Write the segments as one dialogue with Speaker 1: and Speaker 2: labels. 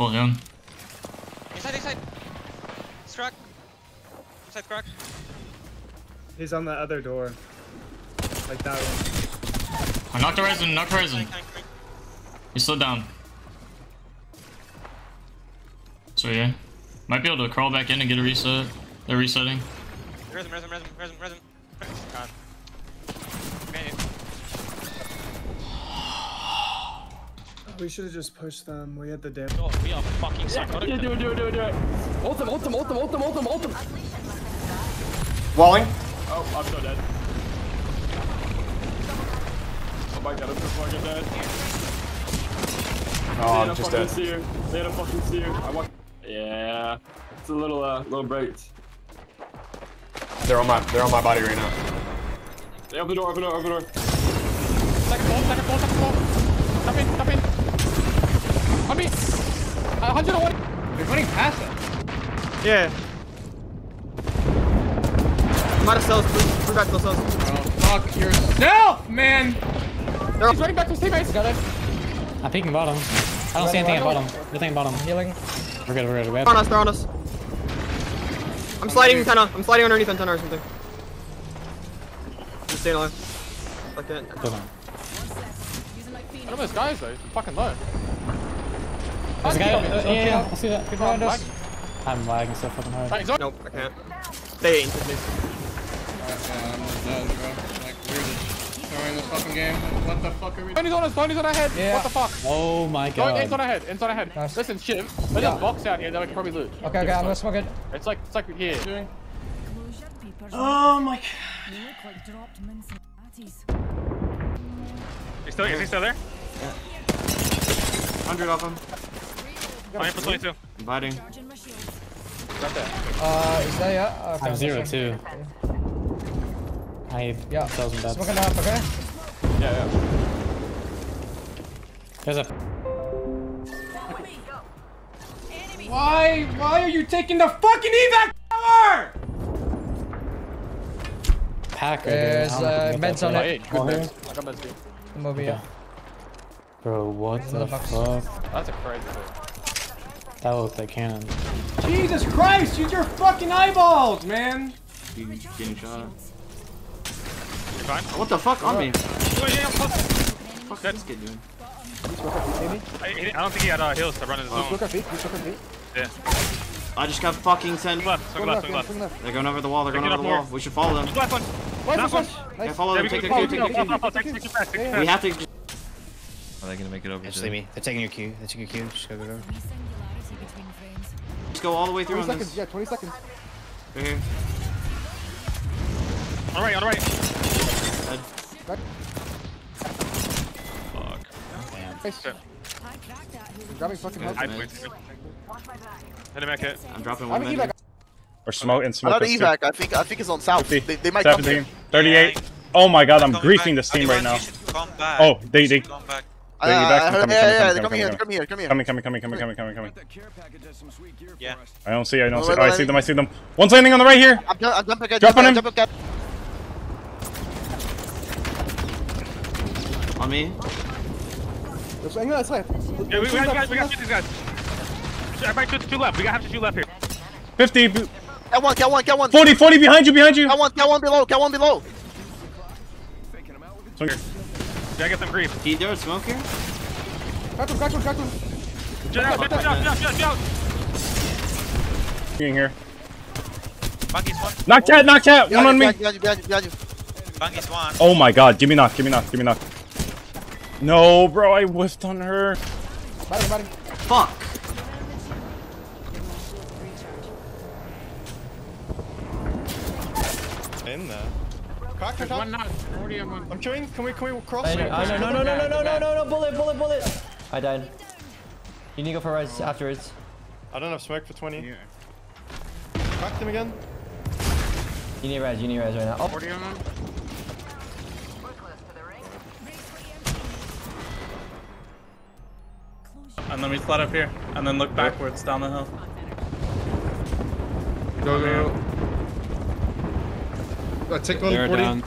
Speaker 1: Pull down.
Speaker 2: Inside, inside. Struck. Inside crack.
Speaker 3: He's on the other door. Like that one.
Speaker 1: Ah, I knocked the resin, knocked the resin. He's still down. So yeah. Might be able to crawl back in and get a reset. They're resetting.
Speaker 2: Resin, resin, resin, resin, resin. God. Okay.
Speaker 3: We should have just pushed them. We had the damn.
Speaker 2: Oh, we are fucking psychotic.
Speaker 4: Yeah, do it, do it, do it, do it. Ult him, ult him, ult him, ult him, ult him, ult him.
Speaker 5: Walling.
Speaker 4: Oh, I'm so dead. Oh my god, I'm so fucking dead.
Speaker 5: Oh,
Speaker 4: They
Speaker 5: I'm
Speaker 4: had a
Speaker 5: just
Speaker 4: fucking
Speaker 5: dead.
Speaker 4: Seer. They had a fucking seer. I want. Yeah. It's a little, uh, little break.
Speaker 5: They're on my they're on my body right now.
Speaker 4: Hey, open the door, open the door, open the door.
Speaker 6: Second ball, second ball, second ball. Tap in, tap in. On me. Uh, 101.
Speaker 7: They're running past us.
Speaker 8: Yeah. Might have cells. Bring back those cells.
Speaker 7: Oh, fuck yourself, man.
Speaker 6: He's running back to his teammates. Got it.
Speaker 9: I'm peeking bottom. I don't see anything at bottom. Nothing at bottom.
Speaker 7: Healing.
Speaker 9: We're good, we're good. We
Speaker 8: They're on us. They're on us. I'm sliding antenna. I'm sliding underneath antenna or something. Just staying alive. I can't.
Speaker 9: Hold on.
Speaker 6: None of those guys though. Fucking low.
Speaker 9: There's a guy.
Speaker 6: Fuck,
Speaker 9: yeah, yeah, I see that.
Speaker 7: Good round us.
Speaker 9: I'm lagging so fucking hard.
Speaker 6: Right, he's on.
Speaker 8: Nope, I can't. Stay in, please.
Speaker 7: Alright, yeah, I'm just done, bro. Like, we're just throwing this fucking game. What the fuck are we doing?
Speaker 6: Tony's on us. Tony's on our head.
Speaker 7: Yeah.
Speaker 6: What the fuck?
Speaker 9: Oh my
Speaker 6: Go, ends on our head. Ends on our head.
Speaker 7: Nice.
Speaker 6: Listen, Shiv. There's
Speaker 7: Yeah.
Speaker 6: a box out here that we can probably loot.
Speaker 7: Okay, okay, I'm gonna smoke it.
Speaker 6: It's like, it's like here.
Speaker 7: Doing?
Speaker 1: Oh my
Speaker 2: He's still, is he still there? Yeah.
Speaker 5: 100 of them.
Speaker 2: On him for 22.
Speaker 5: I'm biting.
Speaker 6: Right there.
Speaker 7: Uh, is that yeah? Okay,
Speaker 9: I'm
Speaker 7: I'm
Speaker 9: zero too. I
Speaker 7: Yeah.
Speaker 9: thousand bets.
Speaker 7: Smoking up, okay?
Speaker 4: Yeah, yeah.
Speaker 9: There's a
Speaker 7: Why? Why are you taking the fucking evac tower?
Speaker 9: pack.
Speaker 7: There's,
Speaker 9: I don't know if
Speaker 7: uh,
Speaker 9: we can get
Speaker 7: meds on it.
Speaker 6: good
Speaker 9: here?
Speaker 6: meds. I got meds.
Speaker 7: Movie.
Speaker 9: Bro, what the
Speaker 7: Motherfuckers.
Speaker 9: fuck?
Speaker 6: That's a crazy thing.
Speaker 9: That looked like cannon.
Speaker 7: Jesus Christ, use your fucking eyeballs, man.
Speaker 5: You getting shot.
Speaker 2: You're fine.
Speaker 5: What the fuck on me?
Speaker 2: Oh, yeah, yeah, close.
Speaker 5: This kid doing?
Speaker 2: I, I don't think he had uh, heals to run his own.
Speaker 4: Look at feet, look at feet.
Speaker 2: Yeah.
Speaker 5: I just got fucking sent.
Speaker 2: Swing left, swing left, swing left.
Speaker 4: Swing left.
Speaker 5: They're going over the wall. They're going over the wall. We should follow them.
Speaker 2: Swing left one.
Speaker 4: Nice,
Speaker 2: Knock
Speaker 4: nice,
Speaker 2: one.
Speaker 4: nice.
Speaker 5: Yeah, follow them.
Speaker 2: we
Speaker 5: Take
Speaker 2: go,
Speaker 5: their
Speaker 2: go,
Speaker 5: Q.
Speaker 2: go,
Speaker 5: Take their
Speaker 2: go,
Speaker 5: Q.
Speaker 2: go, Take take it back, take it
Speaker 5: We
Speaker 2: back.
Speaker 5: have to.
Speaker 10: Are they gonna make it over?
Speaker 11: Just
Speaker 10: to-
Speaker 11: leave me. They're taking your cue. They're taking your cue. Just go, go, go.
Speaker 5: Just go all the way through
Speaker 4: 20
Speaker 5: on
Speaker 4: seconds,
Speaker 5: this.
Speaker 4: yeah, 20 seconds.
Speaker 5: Right here.
Speaker 2: On the right, on the right.
Speaker 5: Dead.
Speaker 2: Fuck.
Speaker 4: Face.
Speaker 2: Okay.
Speaker 4: Grabbing fucking
Speaker 5: Good.
Speaker 4: help.
Speaker 2: I
Speaker 5: Nice.
Speaker 2: went. Hit him back hit.
Speaker 5: I'm dropping
Speaker 4: I'm
Speaker 5: one
Speaker 4: gonna
Speaker 5: minute.
Speaker 12: Or smoke and smoke.
Speaker 11: Another evac. I think I think it's on south. They,
Speaker 12: 50,
Speaker 11: they might come
Speaker 12: 17,
Speaker 11: here.
Speaker 12: 38. Oh my god, I'm griefing this team right now. Oh, they they Uh,
Speaker 11: I,
Speaker 12: They-
Speaker 11: I,
Speaker 12: they
Speaker 11: I
Speaker 12: back-
Speaker 11: heard,
Speaker 12: coming,
Speaker 11: yeah,
Speaker 12: coming,
Speaker 11: yeah,
Speaker 12: coming,
Speaker 11: they're coming here.
Speaker 12: coming,
Speaker 11: They're here. Come here.
Speaker 12: coming, coming, coming, coming, coming, coming, coming.
Speaker 2: Yeah.
Speaker 12: I don't see, I don't
Speaker 11: Wait,
Speaker 12: see.
Speaker 11: wait,
Speaker 12: Oh, I see them, I see them. One's landing on the right here.
Speaker 11: I'm, jump, I'm jumping.
Speaker 12: Drop on him.
Speaker 11: Jump again.
Speaker 5: On me.
Speaker 4: There's anyone that's left.
Speaker 2: Yeah, we, we, got, we got to shoot these guys. Everybody shoot to two left. We got have to shoot left here.
Speaker 12: 50,
Speaker 11: Get one. Get one. Get one.
Speaker 12: 40, 40 behind you, behind you.
Speaker 11: Get one. Get one below. Get one below.
Speaker 12: Swing.
Speaker 2: Gotta get some grief.
Speaker 5: He there smoke here?
Speaker 4: Crack him, crack him, crack him.
Speaker 2: Shoot out, shoot out, shoot out, shoot out, shoot out.
Speaker 12: Being here.
Speaker 2: Bunky's one.
Speaker 12: Knock cat, knock cat. One on me.
Speaker 11: Behind you, behind you, behind you.
Speaker 2: Bunky's one.
Speaker 12: Oh my god, give me knock, give me knock, give me knock. No, bro, I whiffed on her.
Speaker 4: Bite him.
Speaker 5: Fuck.
Speaker 10: In there.
Speaker 4: Crack, crack,
Speaker 6: one knock. Already on one.
Speaker 4: I'm chewing. Can we, can we cross?
Speaker 9: I know, I know. No, no, no, no, no, no, no, no, bullet, bullet, bullet.
Speaker 10: I died. You need to go for res afterwards.
Speaker 4: I don't have smoke for 20. Yeah. Crack them again.
Speaker 10: You need res, you need res right now. Oh.
Speaker 6: 40 on them.
Speaker 1: And then we flood up here, and then look backwards down the hill.
Speaker 4: Go, go, go. Uh, take one, 40.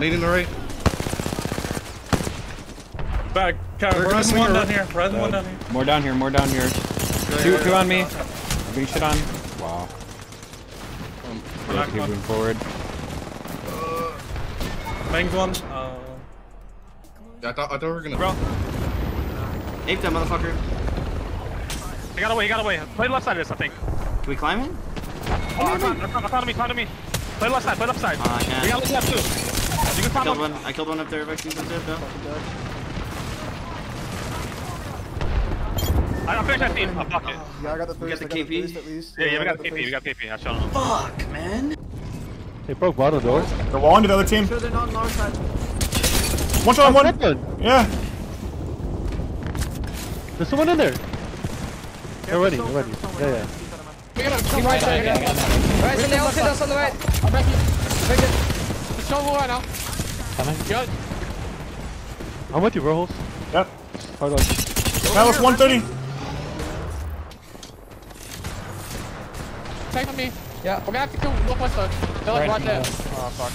Speaker 4: Leading the right.
Speaker 1: Back, Karen,
Speaker 4: They're
Speaker 1: res one
Speaker 4: swing
Speaker 1: down here, res one down here.
Speaker 9: More down here, more down here. Two, two on me. I'm being shit on. Wow.
Speaker 3: We're
Speaker 9: Yeah,
Speaker 3: not
Speaker 9: keep moving forward.
Speaker 3: Bangs one. Uh,
Speaker 7: I thought, I thought we were gonna.
Speaker 2: Bro.
Speaker 8: Ape that motherfucker.
Speaker 2: He got away, he got away. Play left side of this, I think.
Speaker 8: Can we climb it?
Speaker 2: Oh, I found, I found, I found me, found me. Play left side, play left side.
Speaker 8: Uh, I can't.
Speaker 2: We got left too. You can
Speaker 8: I killed
Speaker 2: up.
Speaker 8: one. I killed one up there. Vexy's up there, though.
Speaker 2: I- I'm finished that team. I'm fucked it.
Speaker 13: Yeah, I got the
Speaker 8: We got the
Speaker 13: I got the
Speaker 8: KP.
Speaker 13: first at least.
Speaker 2: Yeah, yeah, we
Speaker 13: I
Speaker 2: got
Speaker 13: the
Speaker 2: KP, we got KP. I shot him.
Speaker 8: Fuck, man.
Speaker 13: They broke bottom door.
Speaker 12: They're walling to the other team.
Speaker 8: Sure they're not on our side.
Speaker 12: One shot on one.
Speaker 13: One.
Speaker 12: Yeah.
Speaker 13: There's someone in there. They're ready. They're ready. Yeah, yeah.
Speaker 6: We got a right side again.
Speaker 10: Right, in the outfit, that's on the right.
Speaker 6: I'm back here. Break it. Just show right now.
Speaker 9: Coming.
Speaker 6: Good.
Speaker 13: I'm with you, bro. Holes.
Speaker 12: Yep.
Speaker 13: Hard on.
Speaker 12: Palace 130.
Speaker 6: Take on me.
Speaker 10: Yeah.
Speaker 6: We're gonna have to kill Northwest though. They're like
Speaker 9: Right.
Speaker 6: right there. Oh fuck.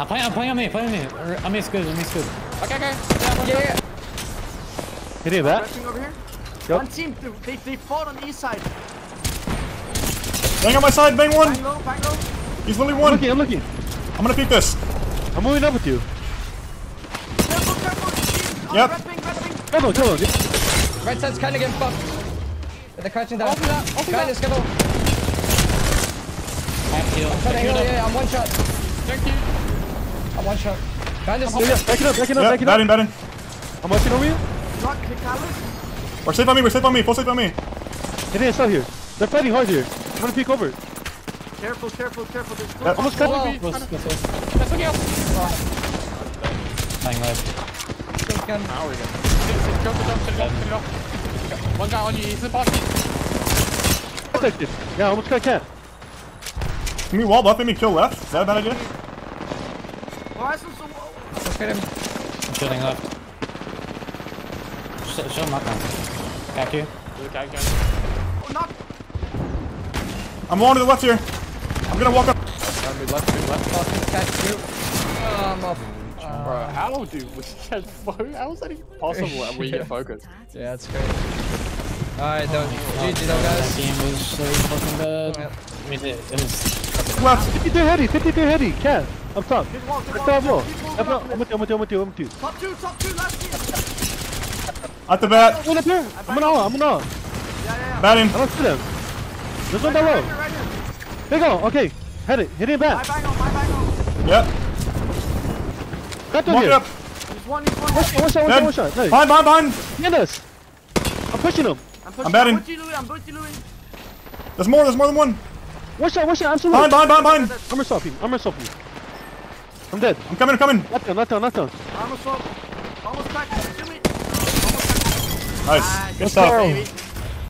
Speaker 9: I'm playing, I'm playing on me, playing on me. Or- On me is good, on me is good.
Speaker 6: Okay, okay. Yeah,
Speaker 10: Yeah, yeah.
Speaker 13: Hitting that.
Speaker 8: Resting over here.
Speaker 13: Yep.
Speaker 8: One team. They, they fought on the east side.
Speaker 12: Bang on my side. Bang one.
Speaker 8: Bang low, bang low.
Speaker 12: He's literally
Speaker 13: I'm
Speaker 12: one.
Speaker 13: looking. I'm looking.
Speaker 12: I'm gonna peek this.
Speaker 13: I'm moving up with you.
Speaker 8: Careful, careful.
Speaker 12: Oh, yep.
Speaker 8: Red ping, red ping.
Speaker 13: Kill him.
Speaker 10: Right side's kind of getting fucked. They're crouching down.
Speaker 6: Open that, open
Speaker 10: Guy
Speaker 6: that.
Speaker 10: just go.
Speaker 9: Back heal.
Speaker 10: Trying to heal, yeah, yeah, I'm one shot.
Speaker 6: Thank you.
Speaker 10: I'm one shot. Guy just.
Speaker 13: Yeah, yeah. Back it up. Back it up.
Speaker 12: Yeah.
Speaker 13: Back it
Speaker 12: Bad
Speaker 13: up.
Speaker 12: in, bad in.
Speaker 13: I'm watching over you.
Speaker 8: Rock, kick
Speaker 12: We're safe on me. We're safe on me. Full safe on me.
Speaker 13: Hitting us out here. They're fighting hard here. I'm gonna peek over.
Speaker 8: Careful, careful, careful. There's
Speaker 12: Yep.
Speaker 13: Almost cut.
Speaker 6: Well,
Speaker 9: Close, close, close.
Speaker 6: Let's look out.
Speaker 9: Left.
Speaker 10: Gun.
Speaker 6: Now we go. Sit, sit, jump, jump, sit it off, sit it off. One guy on you, he's the boss.
Speaker 13: Protected. Yeah, almost got cat.
Speaker 12: Can we wall buff me kill left? Is that a bad idea?
Speaker 8: Horizon, so whoa.
Speaker 10: Let's get him.
Speaker 9: I'm shooting left. Sh show him up now. Back you.
Speaker 6: Okay, okay.
Speaker 8: Oh, knock.
Speaker 12: I'm walling to the left here. I'm gonna walk up.
Speaker 6: Gotta be left, be left.
Speaker 10: Fucking catch you. Oh, I'm off.
Speaker 6: Bro, how do we get focus? How is that even possible and we get focused?
Speaker 10: Yeah, that's great. Alright, though. GG, though,
Speaker 9: That game was so fucking bad.
Speaker 10: Yep.
Speaker 9: I mean, it, it was
Speaker 12: Left.
Speaker 13: 53 heady. 53 heady. Cat. Up top.
Speaker 8: Good wall, good
Speaker 13: Up
Speaker 8: wall.
Speaker 13: top low.
Speaker 8: Keep moving
Speaker 13: Up
Speaker 8: up
Speaker 13: top. I'm with you. I'm with you. I'm with you. I'm with you.
Speaker 8: Top two, top two, last team.
Speaker 12: At the bat.
Speaker 13: One up here. I'm an all. I'm an all.
Speaker 8: Yeah, yeah, yeah.
Speaker 12: Bat in.
Speaker 13: I don't see them. There's one down
Speaker 8: Right
Speaker 13: low.
Speaker 8: here, right here.
Speaker 13: Big O. Okay. Head it. Hit it back.
Speaker 8: bang on, my bang on.
Speaker 12: Yep.
Speaker 13: Got them
Speaker 12: Walk it
Speaker 13: here.
Speaker 12: up.
Speaker 8: He's one, he's one.
Speaker 13: One shot. One shot. One
Speaker 12: Dead.
Speaker 13: shot. One shot. Nice.
Speaker 12: Behind, behind, behind.
Speaker 13: Behind us. I'm pushing him.
Speaker 8: I'm pushing.
Speaker 12: I'm batting.
Speaker 8: I'm booty Louis, I'm booty Louis.
Speaker 12: There's more. There's more than one.
Speaker 13: One shot. One shot. I'm still
Speaker 12: Behind, behind, behind, behind.
Speaker 13: I'm assaulting. I'm assaulting. I'm dead.
Speaker 12: I'm coming. I'm coming.
Speaker 13: Not down. Not down. Not down.
Speaker 8: Armor swap. Almost cracked. Shoot me.
Speaker 12: Nice. Good
Speaker 13: Let's
Speaker 12: stuff.
Speaker 13: go.
Speaker 8: Baby.